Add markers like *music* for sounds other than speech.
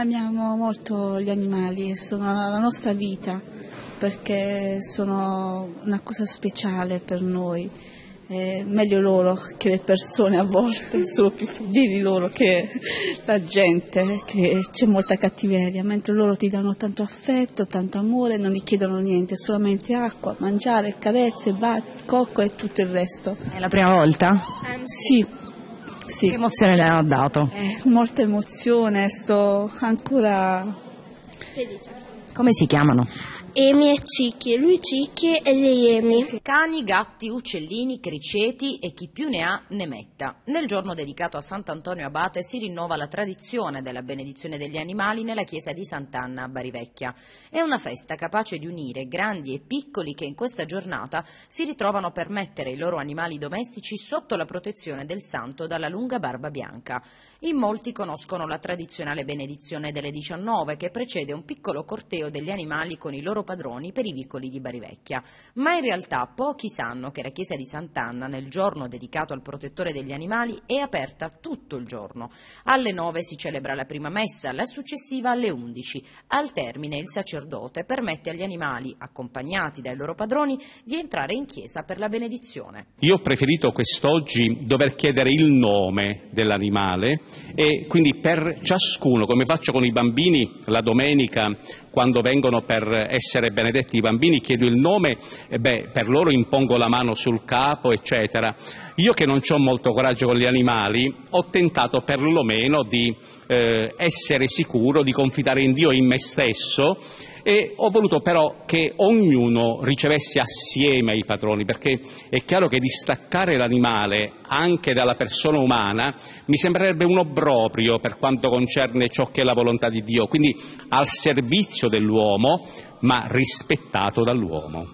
Amiamo molto gli animali, sono la nostra vita perché sono una cosa speciale per noi. È meglio loro che le persone a volte, *laughs* sono più fedeli loro che la gente, che c'è molta cattiveria, mentre loro ti danno tanto affetto, tanto amore, non gli chiedono niente, solamente acqua, mangiare, carezze, baci, cocco e tutto il resto. È la prima volta? Sì, sì. Che emozione le hanno dato? Eh, molta emozione, sto ancora Felice. Come si chiamano? Emi e Cicchi, lui Cicchi e lei Emi. Cani, gatti, uccellini, criceti e chi più ne ha ne metta. Nel giorno dedicato a Sant'Antonio Abate si rinnova la tradizione della benedizione degli animali nella chiesa di Sant'Anna a Barivecchia. È una festa capace di unire grandi e piccoli che in questa giornata si ritrovano per mettere i loro animali domestici sotto la protezione del santo dalla lunga barba bianca. In molti conoscono la tradizionale benedizione delle 19 che precede un piccolo corteo degli animali con i loro padroni per i vicoli di Barivecchia, ma in realtà pochi sanno che la chiesa di Sant'Anna nel giorno dedicato al protettore degli animali è aperta tutto il giorno. Alle 9 si celebra la prima messa, la successiva alle 11. Al termine il sacerdote permette agli animali, accompagnati dai loro padroni, di entrare in chiesa per la benedizione. Io ho preferito quest'oggi dover chiedere il nome dell'animale e quindi per ciascuno, come faccio con i bambini la domenica quando vengono per essere benedetti i bambini, chiedo il nome, beh, per loro impongo la mano sul capo, eccetera. Io che non ho molto coraggio con gli animali, ho tentato perlomeno di eh, essere sicuro, di confidare in Dio e in me stesso e ho voluto però che ognuno ricevesse assieme i padroni, perché è chiaro che distaccare l'animale anche dalla persona umana mi sembrerebbe un obbrobrio per quanto concerne ciò che è la volontà di Dio, quindi al servizio dell'uomo ma rispettato dall'uomo.